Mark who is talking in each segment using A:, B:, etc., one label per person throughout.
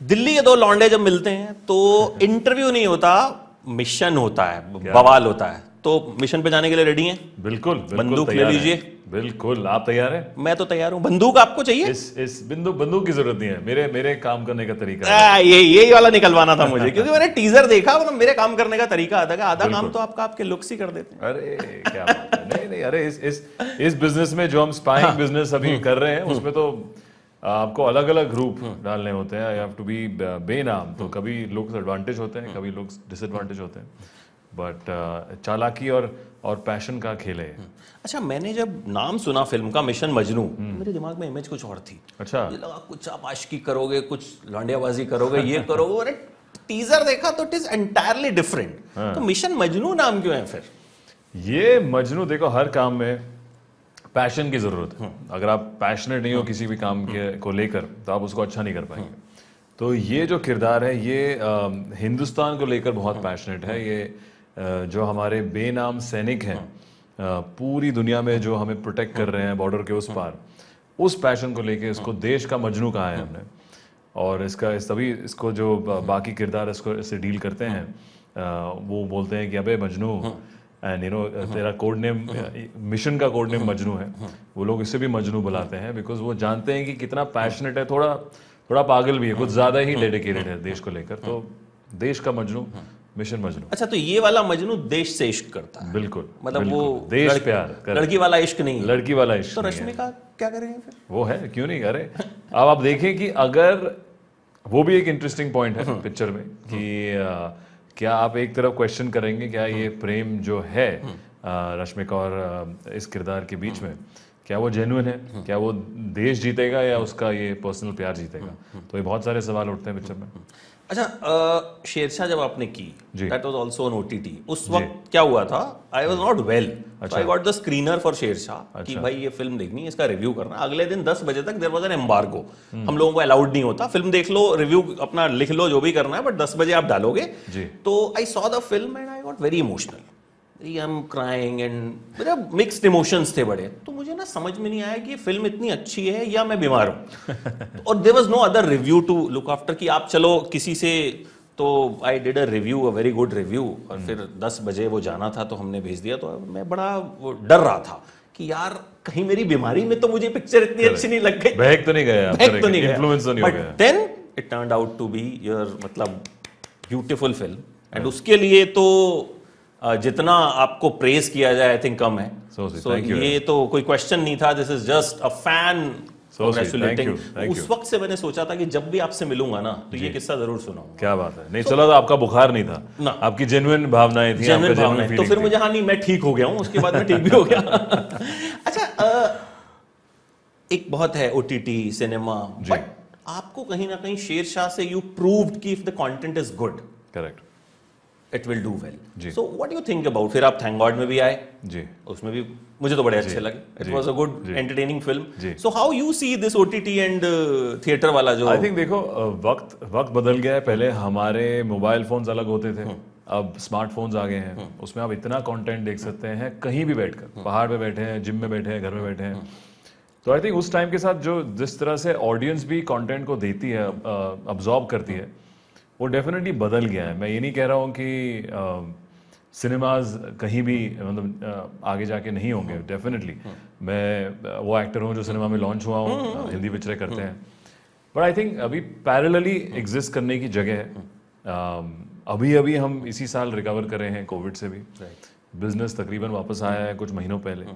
A: दिल्ली के दो लौंडे जब मिलते हैं तो इंटरव्यू नहीं होता मिशन होता है बवाल होता है। तो मिशन पे जाने के लिए रेडी हैं?
B: बिल्कुल बिल्कुल
A: बंदूक ले लीजिए।
B: बिल्कुल आप तैयार हैं?
A: मैं तो तैयार हूँ। बंदूक आपको चाहिए?
B: इस इस बिंदु बंदूक की ज़रूरत नहीं है। मेरे मेरे काम करने का तरीका
A: आ, ये यही वाला निकलवाना था मुझे क्योंकि मैंने टीजर देखा मतलब मेरे काम करने का तरीका आता है। आधा काम तो आपका आपके लुक्स ही कर देते हैं।
B: अरे क्या नहीं नहीं अरे इस इस इस बिज़नेस में जो हम स्पाइंग
A: हाँ।
B: बिज़नेस अभी। कर रहे हैं उसमें तो आपको अलग अलग ग्रुप डालने होते हैं यू हैव टू बी बेनाम तो कभी लुक्स एडवांटेज होते हैं कभी लुक्स डिसएडवांटेज होते हैं। बट चालाकी और और पैशन का खेल है
A: अच्छा मैंने जब नाम सुना फ़िल्म का मिशन मजनू तो मेरे दिमाग में इमेज कुछ और थी।
B: अच्छा।
A: मुझे लगा कुछ आप आशिकी करोगे कुछ लौंडियाबाजी करोगे ये करोगे अरे टीजर देखा तो इट इज़ एंटायरली डिफरेंट तो मिशन मजनू नाम क्यों है फिर?
B: ये मजनू देखो हर काम में पैशन की ज़रूरत है। अगर आप पैशनेट नहीं हो किसी भी काम के को लेकर तो आप उसको अच्छा नहीं कर पाएँगे। तो ये जो किरदार है ये हिंदुस्तान को लेकर बहुत पैशनेट है। ये जो हमारे बेनाम सैनिक हैं पूरी दुनिया में जो हमें प्रोटेक्ट कर रहे हैं बॉर्डर के उस पार उस पैशन को लेके इसको देश का मजनू कहा है हमने। और इसका इस तभी इसको जो बाकी किरदार इसको इससे डील करते हैं वो बोलते हैं कि अबे मजनू एंड यू नो तेरा कोड नेम मिशन का कोड नेम मजनू है। वो लोग इसे भी मजनू बुलाते हैं बिकॉज़ वो जानते हैं कि कितना पैशनेट है थोड़ा थोड़ा पागल भी है कुछ ज़्यादा ही डेडिकेटेड है देश को लेकर। तो देश का मजनू मिशन मजनू।
A: अच्छा तो ये वाला मजनू देश से इश्क करता है।
B: बिल्कुल
A: मतलब
B: बिल्कुल।
A: वो
B: देश
A: लड़की-
B: प्यार
A: लड़की वाला इश्क नहीं
B: लड़की वाला इश्क
A: तो। रश्मिका क्या करेंगे फिर?
B: वो है क्यों नहीं अरे अब आप देखें कि अगर वो भी एक इंटरेस्टिंग पॉइंट है पिक्चर में कि अ, क्या आप एक तरफ़ क्वेश्चन करेंगे क्या ये प्रेम जो है अ, रश्मिका और इस किरदार के बीच में क्या वो जेन्यून है? क्या वो देश जीतेगा या उसका ये पर्सनल प्यार जीतेगा? तो ये बहुत सारे सवाल उठते हैं पिक्चर में।
A: अच्छा शेरशाह जब आपने की। That was also on OTT उस वक्त क्या हुआ था? I was not well I got the screener for Shershaah कि भाई ये फ़िल्म देखनी है इसका रिव्यू करना। अगले दिन 10 बजे तक देयर वाज एन एम्बार्गो हम लोगों को अलाउड नहीं होता। फ़िल्म देख लो रिव्यू अपना लिख लो जो भी करना है बट 10 बजे आप डालोगे। तो I saw the film and I got very emotional I am crying and मेरे मिक्स्ड इमोशंस थे बड़े। तो मुझे ना समझ में नहीं आया कि ये फ़िल्म इतनी अच्छी है या मैं बीमार हूँ। और there was no other review to look after कि आप चलो किसी से तो I did a review a very good review और फिर 10 बजे वो जाना था तो हमने भेज दिया तो मैं बड़ा डर रहा था कि यार कहीं मेरी बीमारी में तो मुझे पिक्चर इतनी अच्छी नहीं लग गई।
B: बहक तो नहीं गया
A: Back तो नहीं गया। But then it turn out to be your मतलब ब्यूटीफुल फ़िल्म एंड उसके लिए तो जितना आपको प्रेज किया जाए आई थिंक कम है।
B: So.
A: So, ये तो कोई क्वेश्चन नहीं था this is just a fan उस वक्त से मैंने सोचा था कि जब भी आपसे मिलूँगा ना तो ये किस्सा ज़रूर सुनाऊँगा।
B: क्या बात है। नहीं चला तो आपका बुखार नहीं था।
A: ना।
B: आपकी जेन्युइन भावनाएँ थी
A: Genuine
B: आपका
A: भावना
B: genuine
A: है। तो फिर मुझे हाँ नहीं मैं ठीक हो गया हूँ उसके बाद मैं ठीक भी हो गया। अच्छा एक बहुत है ओटीटी सिनेमा बट आपको कहीं ना कहीं शेर शाह से यू प्रूव्ड कि if the content is good
B: correct
A: it will do well so what you think about फिर आप थैंक गॉड में भी आए?
B: जी.
A: उसमें भी मुझे तो बड़े अच्छे लगे. It was a good entertaining film so how you see this OTT and theatre वाला जो
B: आई थिंक देखो वक्त वक्त बदल गया है. पहले हमारे मोबाइल फोन्स अलग होते थे.
A: हम्म।
B: अब स्मार्टफोन्स आ गए हैं. उसमें आप इतना कंटेंट देख सकते हैं. कहीं भी बैठकर.
A: हम्म।
B: पहाड़ पे बैठे हैं जिम में बैठे हैं घर में बैठे हैं. तो आई थिंक उस टाइम के साथ जो जिस तरह से ऑडियंस भी कंटेंट को देती है अब्जॉर्ब करती है वो डेफिनेटली बदल गया है। मैं ये नहीं कह रहा हूँ कि सिनेमाज कहीं भी मतलब आगे जाके नहीं होंगे डेफिनेटली मैं वो एक्टर हूँ जो सिनेमा में लॉन्च हुआ हूँ हिंदी पिक्चरें करते हैं। बट आई थिंक अभी पैरेलली एग्जिस्ट करने की जगह है। अभी अभी हम इसी साल रिकवर कर रहे हैं कोविड से भी। बिज़नेस तकरीबन वापस आया है कुछ महीनों पहले।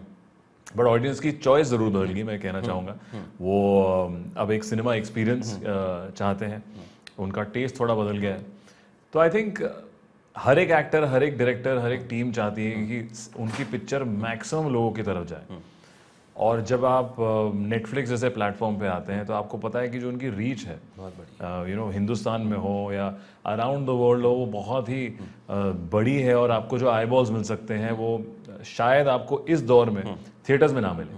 B: बट ऑडियंस की चॉइस ज़रूर बदल गई मैं कहना चाहूँगा। वो अब एक सिनेमा एक्सपीरियंस चाहते हैं। उनका टेस्ट थोड़ा बदल गया है। तो आई थिंक हर एक एक्टर हर एक डायरेक्टर हर एक टीम चाहती है कि उनकी पिक्चर मैक्सिमम लोगों की तरफ़ जाए। और जब आप नेटफ्लिक्स जैसे प्लेटफॉर्म पे आते हैं तो आपको पता है कि जो उनकी रीच है यू नो हिंदुस्तान में हो या अराउंड द वर्ल्ड हो वो बहुत ही बड़ी है और आपको जो आईबॉल्स मिल सकते हैं वो शायद आपको इस दौर में थिएटर्स में ना मिले।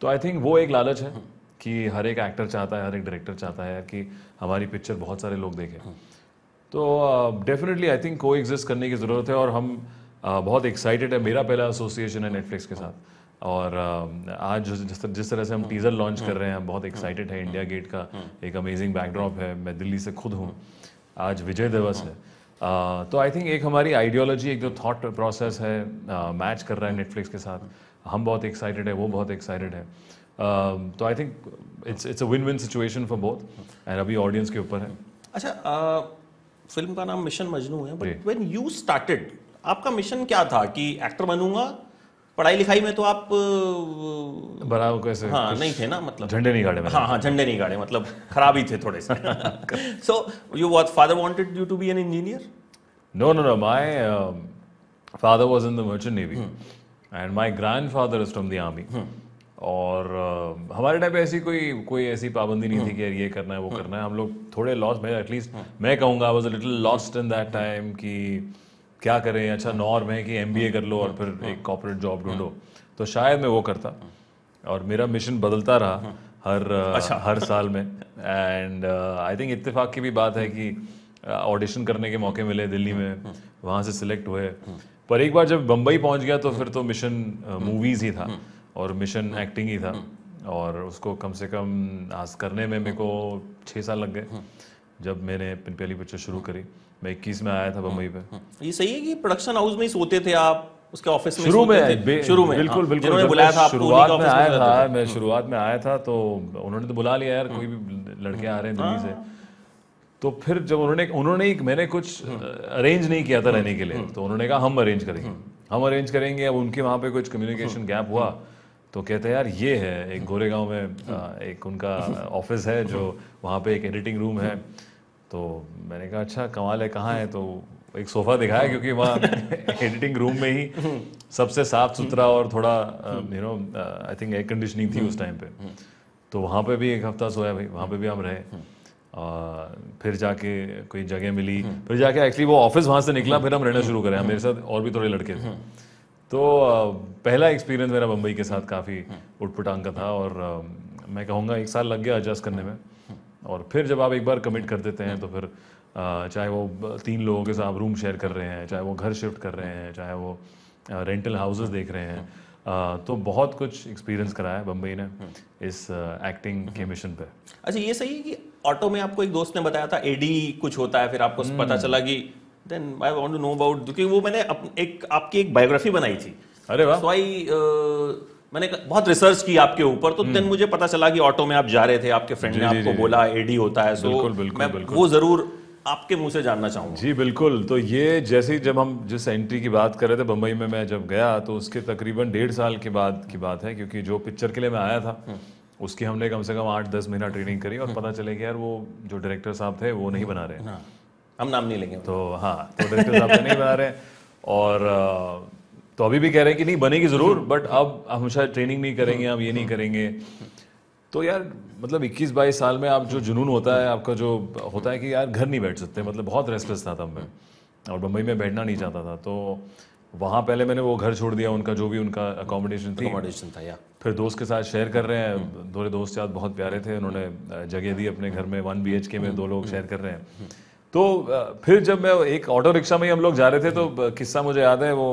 B: तो आई थिंक वो एक लालच है। कि हर एक एक्टर चाहता है हर एक डायरेक्टर चाहता है कि हमारी पिक्चर बहुत सारे लोग देखें। तो definitely I think coexist करने की ज़रूरत है और हम uh, बहुत एक्साइटेड है। मेरा पहला एसोसिएशन है नेटफ्लिक्स के साथ। और अ, आज जिस तरह से हम टीजर लॉन्च कर रहे हैं बहुत एक्साइटेड है इंडिया गेट का। एक अमेजिंग बैकड्रॉप है। मैं दिल्ली से खुद हूँ। आज विजय दिवस है। अ, तो आई थिंक एक हमारी आइडियोलॉजी एक जो थॉट प्रोसेस है मैच कर रहा है नेटफ्लिक्स के साथ। हम बहुत एक्साइटेड है वो बहुत एक्साइटेड है। तो I think it's it's a win win situation for both and अभी ऑडियंस के ऊपर है।
A: अच्छा आ, फ़िल्म का नाम मिशन मजनू है बट व्हेन यू स्टार्टेड आपका मिशन क्या था कि एक्टर बनूँगा? पढ़ाई लिखाई में तो आप
B: बराबर कैसे?
A: हाँ नहीं थे ना मतलब।
B: झंडे नहीं गाड़े
A: हाँ हाँ झंडे नहीं गाड़े मतलब खराब ही थे थोड़े से। So you what father wanted you to be an engineer
B: no, no. My um, father was in the merchant navy, and my grandfather is from the army. और uh, हमारे टाइम पे ऐसी कोई कोई ऐसी पाबंदी नहीं थी कि यार ये करना है वो करना है। हम लोग थोड़े लॉस मैं एटलीस्ट मैं कहूँगा I was a little lost in that time कि क्या करें अच्छा नॉर्म है कि एमबीए कर लो और फिर एक कॉर्पोरेट जॉब ढूंढो। तो शायद मैं वो करता और मेरा मिशन बदलता रहा हर uh, हर साल में। एंड आई थिंक इत्तेफाक की भी बात है कि ऑडिशन करने के मौके मिले दिल्ली में वहाँ से सिलेक्ट हुए। पर एक बार जब बम्बई पहुँच गया तो फिर तो मिशन मूवीज़ ही था। और मिशन एक्टिंग ही था। और उसको कम से कम आज करने में मेरे को छः साल लग गए। जब मैंने अपनी पहली पिक्चर शुरू करी मैं इक्कीस में आया था बम्बई पे।
A: ये सही है कि प्रोडक्शन हाउस में ही सोते थे आप? उसके ऑफ़िस में
B: शुरू में
A: शुरू में।
B: बिल्कुल
A: हाँ,
B: बिल्कुल। जब
A: बुलाया था
B: शुरुआत में आया था मैं शुरुआत में आया था तो उन्होंने तो बुला लिया यार कोई भी लड़के आ रहे हैं दिल्ली से। तो फिर जब उन्होंने उन्होंने एक मैंने कुछ अरेंज नहीं किया था रहने के लिए। तो उन्होंने कहा हम अरेंज करेंगे। हम अरेंज करेंगे अब उनके वहाँ पे कुछ कम्युनिकेशन गैप हुआ। तो कहते हैं यार ये है एक गोरेगांव में एक उनका ऑफ़िस है जो वहाँ पे एक एडिटिंग रूम है। तो मैंने कहा अच्छा कमाल है कहाँ है? तो एक सोफा दिखाया क्योंकि वहाँ एडिटिंग रूम में ही सबसे साफ़ सुथरा और थोड़ा you know I think air conditioning थी उस टाइम पे। तो वहाँ पे भी एक हफ़्ता सोया भाई वहाँ पे भी हम रहे। और फिर जाके कोई जगह मिली। फिर जाके एक्चुअली वो ऑफ़िस वहाँ से निकला फिर हम रहना शुरू करें। मेरे साथ और भी थोड़े लड़के थे। तो पहला एक्सपीरियंस मेरा बम्बई के साथ काफ़ी उटपटांग का था और मैं कहूँगा एक साल लग गया एडजस्ट करने में। और फिर जब आप एक बार कमिट कर देते हैं तो फिर चाहे वो तीन लोगों के साथ रूम शेयर कर रहे हैं चाहे वो घर शिफ्ट कर रहे हैं चाहे वो रेंटल हाउसेस देख रहे हैं तो बहुत कुछ एक्सपीरियंस कराया है बम्बई ने इस एक्टिंग के मिशन पे।
A: अच्छा ये सही है कि ऑटो में आपको एक दोस्त ने बताया था एडी कुछ होता है फिर आपको पता चला कि then I want to know about क्योंकि वो मैंने अप, एक आपकी एक बायोग्राफी बनाई थी।
B: अरे वाह।
A: सो आई मैंने बहुत रिसर्च की आपके ऊपर तो देन मुझे पता चला कि ऑटो में आप जा रहे थे आपके फ्रेंड ने आपको। बोला एडी होता है सो
B: बिल्कुल, बिल्कुल,
A: मैं
B: बिल्कुल।
A: वो ज़रूर आपके मुँह से जानना चाहूँगा।
B: जी बिल्कुल। तो ये जैसे ही जब हम जिस एंट्री की बात कर रहे थे बम्बई में मैं जब गया तो उसके तकरीबन डेढ़ साल के बाद की बात है क्योंकि जो पिक्चर के लिए मैं आया था उसकी हमने कम से कम आठ दस महीना ट्रेनिंग करी और पता चले कि यार वो जो डायरेक्टर साहब थे वो नहीं बना रहे।
A: हाँ। हम नाम नहीं लेंगे
B: तो हाँ तो डायरेक्टर साहब नहीं बना रहे और तो अभी भी कह रहे हैं कि नहीं बनेगी ज़रूर बट अब हम शायद ट्रेनिंग नहीं करेंगे हम ये नहीं करेंगे। तो यार मतलब 21 22 साल में आप जो जुनून होता है आपका जो होता है कि यार घर नहीं बैठ सकते मतलब बहुत रेस्टलेस था तब मैं। और बम्बई में बैठना नहीं चाहता था तो वहाँ पहले मैंने वो घर छोड़ दिया उनका जो भी उनका अकोमोडेशन थी।
A: अकोमोडेशन था या
B: फिर दोस्त के साथ शेयर कर रहे हैं दो दोस्त यार बहुत प्यारे थे उन्होंने जगह दी अपने घर में वन बी में दो लोग शेयर कर रहे हैं। तो फिर जब मैं एक ऑटो रिक्शा में ही हम लोग जा रहे थे तो किस्सा मुझे याद है वो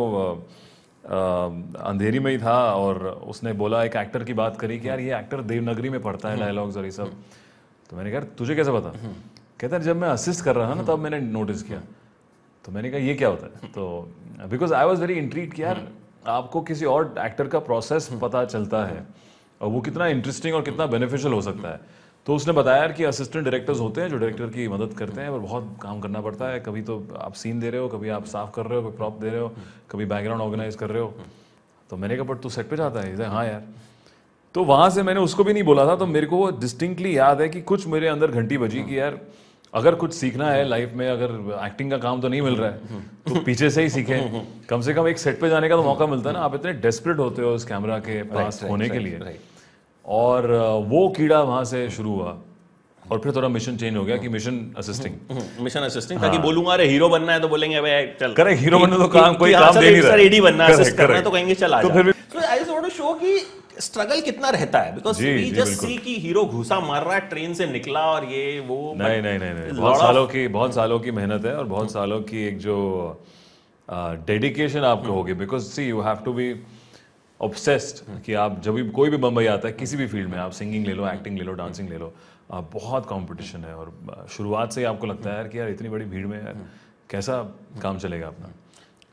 B: अ, अंधेरी में ही था और उसने बोला एक एक्टर की बात करी कि यार ये एक्टर देवनगरी में पढ़ता है डायलॉग्स और ये सब। तो मैंने कहा "यार, तुझे कैसे पता? कहता है जब मैं असिस्ट कर रहा था ना तब मैंने नोटिस किया. तो मैंने कहा ये क्या होता है? तो because I was very intrigued कि यार आपको किसी और एक्टर का प्रोसेस पता चलता है और वो कितना इंटरेस्टिंग और कितना बेनिफिशियल हो सकता है। तो उसने बताया यार कि असिस्टेंट डायरेक्टर्स होते हैं जो डायरेक्टर की मदद करते हैं और बहुत काम करना पड़ता है। कभी तो आप सीन दे रहे हो कभी आप साफ़ कर रहे हो कभी प्रॉप दे रहे हो कभी बैकग्राउंड ऑर्गेनाइज कर रहे हो। तो मैंने कहा बट तू सेट पे जाता है? हाँ यार. तो वहाँ से मैंने उसको भी नहीं बोला था तो मेरे को डिस्टिंक्टली याद है कि कुछ मेरे अंदर घंटी बजी कि यार अगर कुछ सीखना है लाइफ में अगर एक्टिंग का काम तो नहीं मिल रहा है तो पीछे से ही सीखें। कम से कम एक सेट पे जाने का तो मौका मिलता है ना। आप इतने डेस्परेट होते हो उस कैमरा के पास होने के लिए। और वो कीड़ा वहाँ से शुरू हुआ। और फिर थोड़ा मिशन चेंज हो गया कि मिशन असिस्टिंग
A: मिशन असिस्टेंट ताकि बोलूँगा अरे हीरो बनना है तो बोलेंगे अबे चल।
B: करेक्ट हीरो बनने तो काम कोई
A: हाँ,
B: काम दे नहीं रहा।
A: सर एडी बनना है असिस्ट करना है तो कहेंगे चल आ
B: तो
A: जा।
B: फिर
A: so I just want to show कि स्ट्रगल कितना रहता है बिकॉज़ वी जस्ट सी कि हीरो घुसा मार रहा है ट्रेन से निकला और ये वो
B: नहीं नहीं नहीं नहीं। बहुत सालों की बहुत सालों की मेहनत है और बहुत सालों की एक जो डेडिकेशन आपको होगी। Because see you have to be obsessed कि आप जब भी कोई भी बम्बई आता है किसी भी फ़ील्ड में आप सिंगिंग ले लो एक्टिंग ले लो डांसिंग ले लो आ, बहुत कंपटीशन है और शुरुआत से ही आपको लगता है यार कि यार इतनी बड़ी भीड़ में यार कैसा काम चलेगा अपना।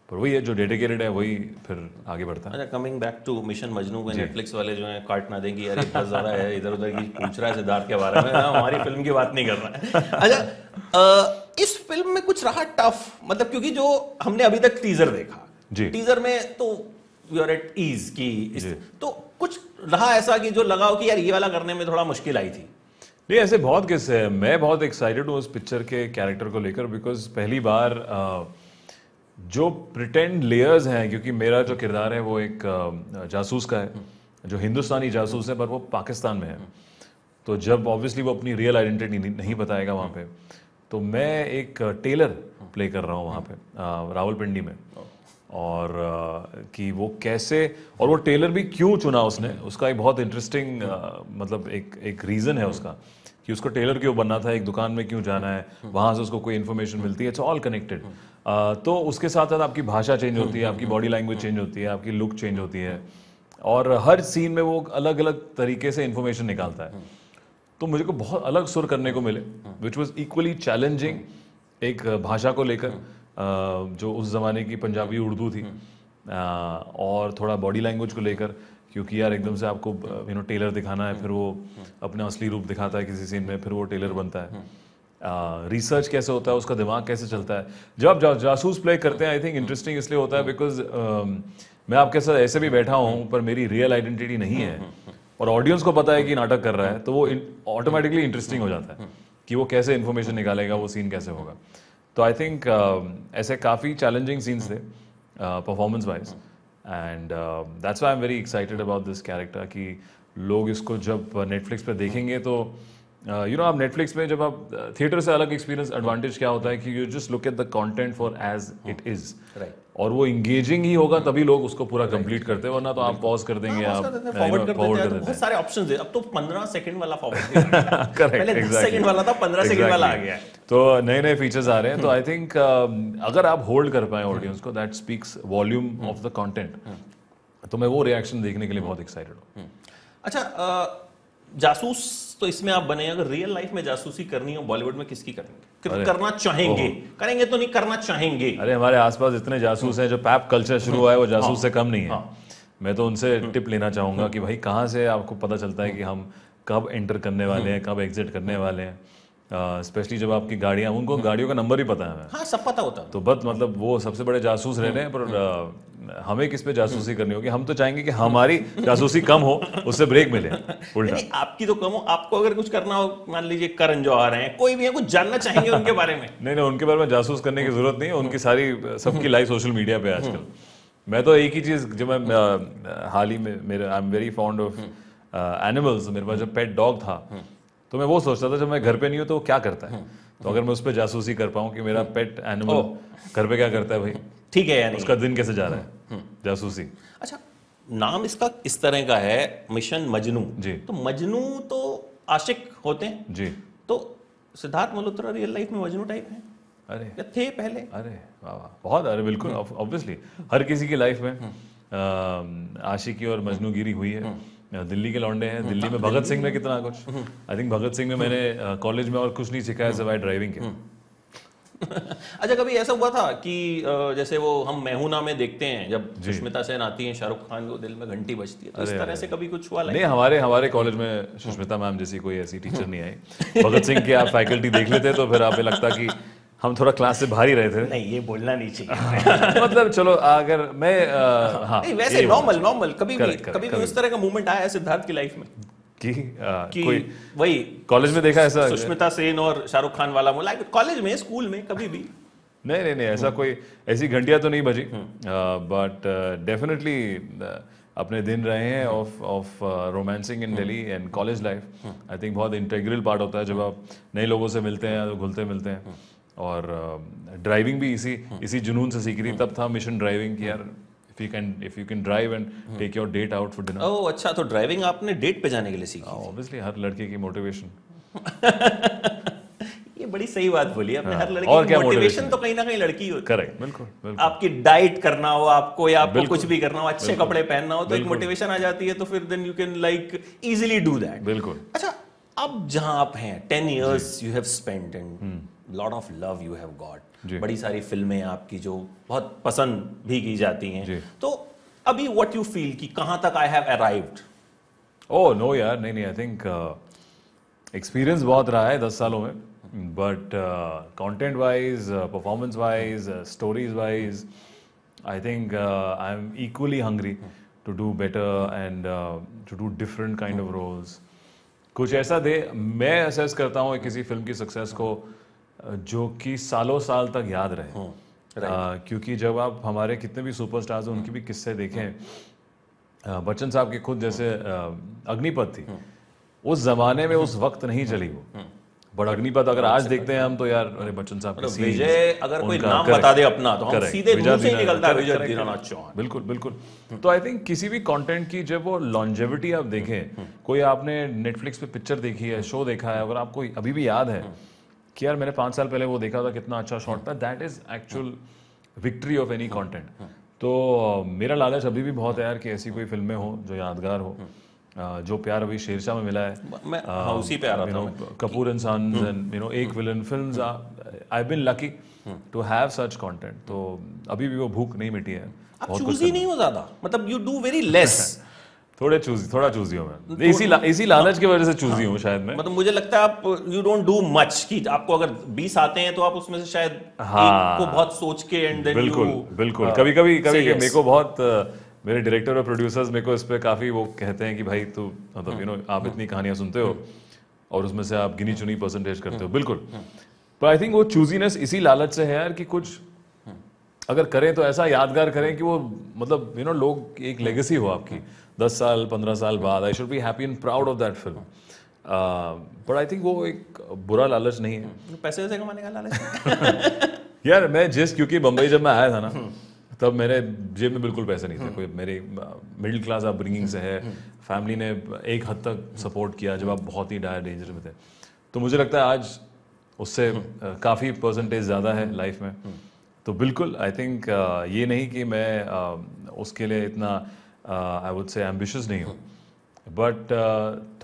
B: पर वही है जो डेडिकेटेड है वही फिर आगे बढ़ता है।
A: अच्छा coming back to mission Majnu में नेटफ्लिक्स वाले जो है काट ना देंगे यार बहुत ज़्यादा है इधर उधर की पूछ रहा है सिद्धार्थ के बारे में। हाँ, हमारी फ़िल्म की बात नहीं कर रहा है। अच्छा इस फ़िल्म में कुछ रहा टफ मतलब क्योंकि जो हमने अभी तक टीजर देखा
B: जी।
A: टीजर में तो यू आर एट ईज की तो कुछ रहा ऐसा कि जो लगा हो कि यार ये वाला करने में थोड़ा मुश्किल आई थी?
B: नहीं ऐसे बहुत किस्से हैं। मैं बहुत एक्साइटेड हूँ उस पिक्चर के कैरेक्टर को लेकर बिकॉज़ पहली बार जो प्रिटेंड लेयर्स हैं क्योंकि मेरा जो किरदार है वो एक जासूस का है जो हिंदुस्तानी जासूस है पर वो पाकिस्तान में है। तो जब ऑब्वियसली वो अपनी रियल आइडेंटिटी नहीं, बताएगा वहाँ पे तो मैं एक टेलर प्ले कर रहा हूँ वहाँ पे रावलपिंडी में। और कि वो कैसे, और वो टेलर भी क्यों चुना उसने? उसका एक बहुत इंटरेस्टिंग मतलब एक एक रीज़न है उसका, कि उसको टेलर क्यों बनना था, एक दुकान में क्यों जाना है, वहाँ से उसको कोई इन्फॉर्मेशन मिलती है इट्स ऑल कनेक्टेड तो उसके साथ साथ आपकी भाषा चेंज होती है, आपकी बॉडी लैंग्वेज चेंज होती है, आपकी लुक चेंज होती है, और हर सीन में वो अलग अलग तरीके से इन्फॉर्मेशन निकालता है। तो मुझे को बहुत अलग सुर करने को मिले विच वॉज़ इक्वली चैलेंजिंग एक भाषा को लेकर। जो उस ज़माने की पंजाबी उर्दू थी। और थोड़ा बॉडी लैंग्वेज को लेकर क्योंकि यार एकदम से आपको यू नो टेलर दिखाना है फिर वो अपना असली रूप दिखाता है किसी सीन में फिर वो टेलर बनता है। रिसर्च कैसे होता है उसका दिमाग कैसे चलता है। जब जा, जासूस प्ले करते हैं आई थिंक इंटरेस्टिंग इसलिए होता है बिकॉज़ मैं आपके साथ ऐसे भी बैठा हूँ पर मेरी रियल आइडेंटिटी नहीं है। और ऑडियंस को पता है कि नाटक कर रहा है तो वो ऑटोमेटिकली इंटरेस्टिंग हो जाता है कि वो कैसे इन्फॉर्मेशन निकालेगा वो सीन कैसे होगा। तो आई थिंक ऐसे काफ़ी चैलेंजिंग सीन्स थे performance wise and that's why am very excited about this character कि लोग इसको जब नेटफ्लिक्स पर देखेंगे तो यू नो आप नेटफ्लिक्स में जब आप थिएटर से अलग एक्सपीरियंस एडवांटेज क्या होता है कि you just look at the content for as it is
A: right
B: और वो इंगेजिंग ही होगा तभी लोग उसको पूरा कंप्लीट करते हैं वरना तो आप पॉज कर देंगे आप
A: फॉरवर्ड कर देते हैं तो बहुत सारे ऑप्शंस है। अब तो 15 सेकंड वाला फॉरवर्ड
B: Correct,
A: पहले 10 सेकंड वाला था 15 सेकंड वाला आ गया। है
B: तो नए नए फीचर्स आ रहे हैं तो आई थिंक अगर आप होल्ड कर पाए ऑडियंस को that speaks volume of the content तो मैं वो रिएक्शन देखने के लिए बहुत एक्साइटेड हूँ।
A: अच्छा जासूस तो इसमें आप बने अगर रियल लाइफ में जासूसी करनी हो बॉलीवुड में किसकी करेंगे करना चाहेंगे। करेंगे तो नहीं करना चाहेंगे।
B: अरे हमारे आसपास इतने जासूस हैं जो पैप कल्चर शुरू हुआ है वो जासूस से कम नहीं है। मैं तो उनसे टिप लेना चाहूँगा कि भाई कहाँ से आपको पता चलता है कि हम कब एंटर करने वाले हैं कब एग्जिट करने वाले हैं? स्पेशली जब आपकी गाड़ियाँ उनको गाड़ियों का नंबर ही पता है।
A: हाँ सब पता होता है।
B: तो बस मतलब वो सबसे बड़े जासूस रह रहे हैं पर हमें किस पे जासूसी करनी होगी? हम तो चाहेंगे कि हमारी जासूसी कम हो उससे ब्रेक मिले। उल्टा।
A: नहीं आपकी तो कम हो। आपको अगर कुछ करना हो मान लीजिए करण जौहर हैं कोई भी है कुछ जानना चाहेंगे उनके बारे में।
B: नहीं नहीं उनके बारे में जासूस करने की ज़रूरत नहीं है उनकी सारी सबकी लाइफ सोशल मीडिया पे आजकल। मैं तो एक ही चीज़ जब मैं हाल ही में मेरे I am very fond of animals मेरे पास जब पेट डॉग था तो मैं वो सोचता था जब मैं घर पे नहीं हूँ तो वो क्या करता है? तो अगर मैं उस पर जासूसी कर पाऊँ कि मेरा पेट एनिमल घर पे क्या करता है भाई?
A: ठीक है या नहीं
B: उसका दिन कैसे जा रहा है? जासूसी।
A: अच्छा नाम इसका इस तरह का है मिशन मजनू।
B: जी।
A: तो मजनू तो आशिक होते हैं।
B: जी।
A: तो सिद्धार्थ मल्होत्रा रियल लाइफ में मजनू टाइप है?
B: अरे।
A: या थे पहले?
B: अरे वाह वाह। बहुत अरे बिल्कुल ऑब्वियसली हर किसी की लाइफ में आशिकी और मजनूगिरी हुई है। दिल्ली के लौंडे हैं। दिल्ली में भगत सिंह में कितना कुछ? आई थिंक भगत सिंह में मैंने कॉलेज में और कुछ नहीं सिखाया सिवाय ड्राइविंग के
A: अच्छा कभी ऐसा हुआ था कि जैसे वो हम मैहूना में देखते हैं जब सुष्मिता सेन आती है शाहरुख खान को दिल में घंटी बजती है तो इस तरह से कभी कुछ हुआ
B: नहीं हमारे हमारे कॉलेज में सुष्मिता मैम जैसी कोई ऐसी टीचर नहीं आई। भगत सिंह की आप फैकल्टी देख लेते तो फिर आप लगता कि हम थोड़ा क्लास से बाहर ही रहे थे।
A: नहीं ये बोलना नहीं चाहिए।
B: मतलब चलो अगर मैं हाँ
A: नहीं वैसे नॉर्मल नॉर्मल कभी भी कभी भी उस तरह का मूवमेंट आया सिद्धार्थ की लाइफ में?
B: कि अ,
A: कि
B: कोई
A: वही
B: कॉलेज में देखा ऐसा?
A: सुष्मिता सेन और शाहरुख खान वाला लाइक कॉलेज में स्कूल में कभी भी।
B: नहीं नहीं नहीं ऐसा कोई ऐसी घंटियाँ तो नहीं बजी। बट डेफिनेटली अपने दिन रहे हैं of of romancing in Delhi and college life I think बहुत इंटेग्रल पार्ट होता है जब आप नए लोगों से मिलते हैं तो घुलते मिलते हैं। और ड्राइविंग भी इसी इसी जुनून से सीखी थी। तब था मिशन ड्राइविंग कि यार if you can if you can drive and take your date out for dinner
A: oh अच्छा तो ड्राइविंग आपने डेट पे जाने के लिए सीखी
B: ऑब्वियसली हर लड़के की मोटिवेशन
A: ये बड़ी सही बात बोली आपने हर लड़की
B: और
A: मोटिवेशन? तो कहीं ना कहीं लड़की ही होती है।
B: करेक्ट बिल्कुल बिल्कुल।
A: आपकी डाइट करना हो आपको या आपको कुछ भी करना हो अच्छे कपड़े पहनना हो तो एक। मोटिवेशन आ जाती है तो फिर then you can like easily do that
B: बिल्कुल।
A: अच्छा अब जहाँ आप हैं ten years you have spend and lot of love you have. Got बड़ी सारी फ़िल्में आपकी जो बहुत पसंद भी की जाती हैं। तो अभी व्हाट यू फील कि कहाँ तक I have arrived
B: oh no यार नहीं नहीं आई थिंक एक्सपीरियंस बहुत रहा है दस सालों में। But content wise performance wise stories wise I think I am equally hungry to do better and to do different kind of roles कुछ ऐसा दे मैं असेस करता हूँ किसी फ़िल्म की सक्सेस को uh, जो कि सालों साल तक याद रहे। Uh, क्योंकि जब आप हमारे कितने भी सुपरस्टार्स हैं उनके भी किस्से देखें बच्चन साहब की खुद जैसे अग्निपथ थी। उस जमाने में उस वक्त नहीं चली वो। बट अग्निपथ अगर आज देखते हैं हम तो यार अरे बच्चन साहब के
A: मतलब विजय अगर कोई नाम बता दे अपना तो हम सीधे मुँह से निकलता है विजय दीनानाथ चौहान।
B: बिल्कुल बिल्कुल। तो आई थिंक किसी भी कंटेंट की जब वो लॉन्जेविटी आप देखें कोई आपने नेटफ्लिक्स पे पिक्चर देखी है शो देखा है अगर आपको अभी भी याद है कि यार मैंने पाँच साल पहले वो देखा था कितना अच्छा शॉट था। That is actual victory of any content तो मेरा लालच अभी भी बहुत है यार कि ऐसी कोई फ़िल्में हो जो यादगार हो। जो प्यार अभी शेरशाह में मिला है।
A: मैं हाँ, उसी पे आ रहा था
B: know,
A: मैं।
B: Kapoor and Sons and एक villain films I've been lucky to have such content. तो अभी भी वो भूख नहीं मिटी है।
A: आप चूज़ ही नहीं हो ज़्यादा। मतलब यू डू वेरी लेस
B: थोड़े चूजी थोड़ा चूजी हूँ मैं। इसी ला, इसी लालच की वजह से चूजी हूँ शायद मैं।
A: मतलब मुझे लगता है आप यू डोंट डू मच कि आपको अगर 20 आते हैं तो आप उसमें से शायद
B: हाँ।
A: एक को बहुत सोच के एंड देन
B: बिल्कुल
A: यू
B: बिल्कुल। कभी कभी कभी
A: yes.
B: मेरे को बहुत मेरे डायरेक्टर और प्रोड्यूसर्स मेरे को इस पे काफ़ी वो कहते हैं कि भाई तू मतलब यू नो आप इतनी कहानियाँ सुनते हो और उसमें से आप गिनी चुनी परसेंटेज करते हो। बिल्कुल। पर आई थिंक वो चूजीनेस इसी लालच से है यार कि कुछ अगर करें तो ऐसा यादगार करें कि वो मतलब यू नो लोग एक लेगेसी हो आपकी। दस साल पंद्रह साल बाद I should be happy and proud of that film but I think वो एक बुरा लालच नहीं है।
A: पैसे वैसे कमाने का लालच
B: यार मैं जिस क्योंकि बम्बई जब मैं आया था ना तब मेरे जेब में बिल्कुल पैसे नहीं थे। कोई मेरी मिडिल क्लास अपब्रिंगिंग से है। फैमिली ने एक हद तक सपोर्ट किया जब आप बहुत ही डायर डेंजर में थे। तो मुझे लगता है आज उससे काफ़ी परसेंटेज ज़्यादा है लाइफ में। तो बिल्कुल आई थिंक ये नहीं कि मैं अ, उसके लिए इतना आई वुड से एम्बिशियस नहीं हूँ। बट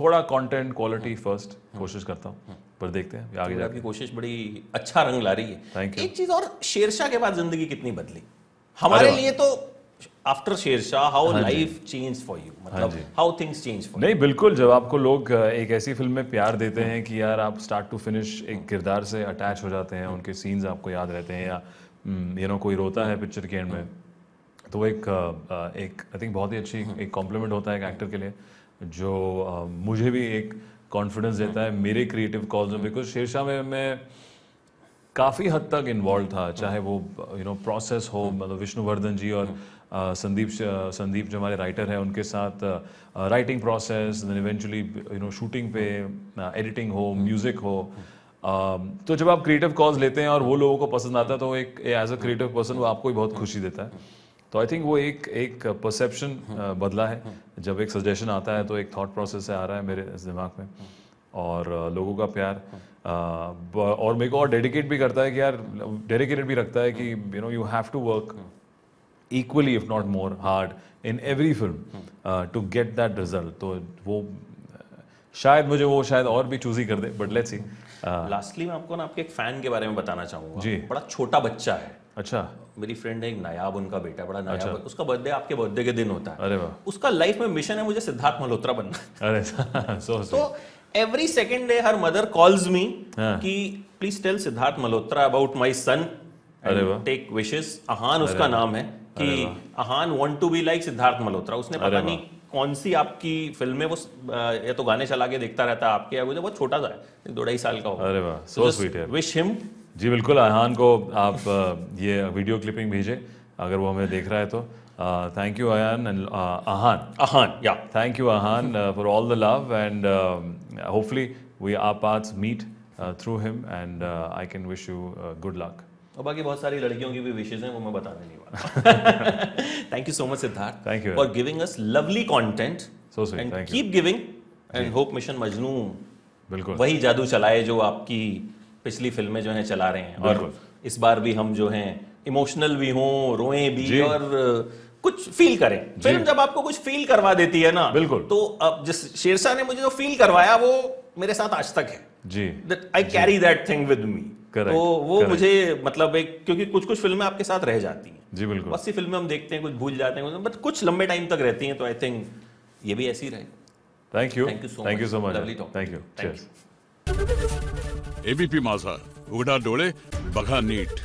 B: थोड़ा कंटेंट क्वालिटी फ़र्स्ट कोशिश करता हूँ। पर देखते हैं आगे
A: तो
B: जाके।
A: कोशिश बड़ी अच्छा रंग ला रही है. एक चीज़ और शेरशाह के बाद ज़िंदगी कितनी बदली? हमारे लिए तो after Shershaah how life change for you मतलब हाउ थिंग्स चेंज फॉर
B: नहीं बिल्कुल जब आपको लोग एक ऐसी फ़िल्म में प्यार देते हैं कि यार आप स्टार्ट टू फिनिश एक किरदार से अटैच हो जाते हैं उनके सीन्स आपको याद रहते हैं या यू नो कोई रोता है पिक्चर के एंड में तो वो एक एक आई थिंक बहुत ही अच्छी एक कॉम्प्लीमेंट होता है एक एक्टर के लिए जो मुझे भी एक कॉन्फिडेंस देता है मेरे क्रिएटिव कॉल्स में बिकॉज़ शेरशाह में मैं काफ़ी हद तक इन्वॉल्व था चाहे वो यू नो प्रोसेस हो मतलब विष्णुवर्धन जी और संदीप संदीप जो हमारे राइटर हैं उनके साथ writing process then eventually you know shooting पे एडिटिंग हो म्यूज़िक हो तो जब आप क्रिएटिव कॉज लेते हैं और वो लोगों को पसंद आता है तो एक एज अ क्रिएटिव पर्सन वो आपको भी बहुत खुशी देता है। तो आई थिंक वो एक एक परसेप्शन बदला है। जब एक सजेशन आता है तो एक थॉट प्रोसेस से आ रहा है मेरे इस दिमाग में। और लोगों का प्यार और मेरे को और डेडिकेट भी करता है कि यार डेडिकेटेड भी रखता है कि you know you have to work equally if not more hard in every film to get that result तो वो uh, शायद मुझे वो शायद और भी चूज़ ही कर दे बट लेट्स सी
A: लास्टली मैं आपको ना आपके एक फ़ैन के बारे में बताना चाहूँगा।
B: जी।
A: बड़ा छोटा बच्चा है।
B: अच्छा।
A: मेरी फ्रेंड है एक नायाब उनका बेटा बड़ा नायाब। अच्छा। उसका बर्थडे आपके बर्थडे के दिन होता है।
B: अरे वाह।
A: उसका लाइफ में मिशन है मुझे सिद्धार्थ मल्होत्रा बनना।
B: अरे सो
A: तो एवरी सेकेंड डे हर मदर कॉल्स मी
B: हाँ।
A: कि please tell Siddharth Malhotra about my son
B: अरे वाह।
A: टेक विशेस अहान उसका नाम है कि Ahan want to be like Siddharth Malhotra उसने पता नहीं कौन सी आपकी फ़िल्म में वो या तो गाने चला के देखता रहता है आपके या मुझे बहुत छोटा सा है दो ढाई साल का होगा।
B: अरे वाह सो स्वीट है।
A: विश हिम
B: जी बिल्कुल आहान को आप ये वीडियो क्लिपिंग भेजें अगर वो हमें देख रहा है तो। Thank you Ayaan and Ahan.
A: Ahan yeah.
B: Thank you Ahan, for all the we our paths meet uh, through him, and uh, I can wish you uh, good luck.
A: और बाकी बहुत सारी लड़कियों की भी विशेष हैं वो मैं बताने नहीं thank you so much Siddharth
B: Thank you.
A: For giving us lovely content
B: So sweet,
A: and
B: thank you.
A: Keep giving and hope Mission Majnu
B: बिल्कुल।
A: वही जादू चलाए जो आपकी पिछली फ़िल्में जो हैं चला रहे हैं। और इस बार भी हम जो हैं इमोशनल भी हों रोएँ भी और कुछ फील करें। फ़िल्म जब आपको कुछ फील करवा देती है ना
B: बिल्कुल।
A: तो अब जिस शेरशाह ने मुझे जो फील करवाया वो मेरे साथ आज तक है।
B: जी।
A: I carry that thing with me
B: Correct,
A: तो वो
B: correct.
A: मुझे मतलब एक क्योंकि कुछ कुछ फ़िल्में आपके साथ रह जाती हैं।
B: जी बिल्कुल।
A: बहुत सी फ़िल्में हम देखते हैं कुछ भूल जाते हैं बट कुछ लंबे टाइम तक रहती हैं तो आई थिंक ये भी ऐसी रहे।
B: Thank you
A: thank you so
B: thank you so much thank you.
C: ABP Majha उघडा डोळे बघा नीट।